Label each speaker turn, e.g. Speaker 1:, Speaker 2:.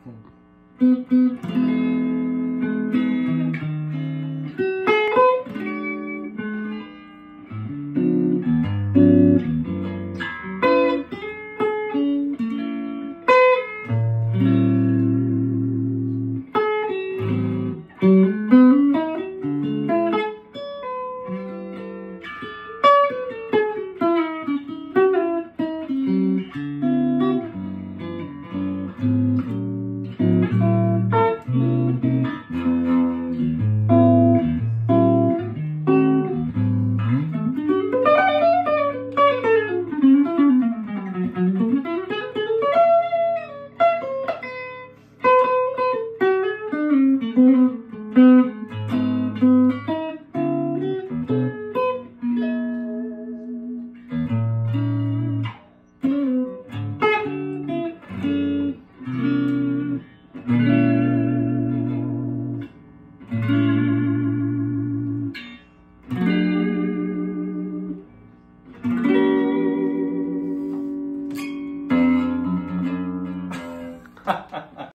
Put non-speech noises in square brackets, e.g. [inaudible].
Speaker 1: 嗯。
Speaker 2: thank you Ha [laughs] ha.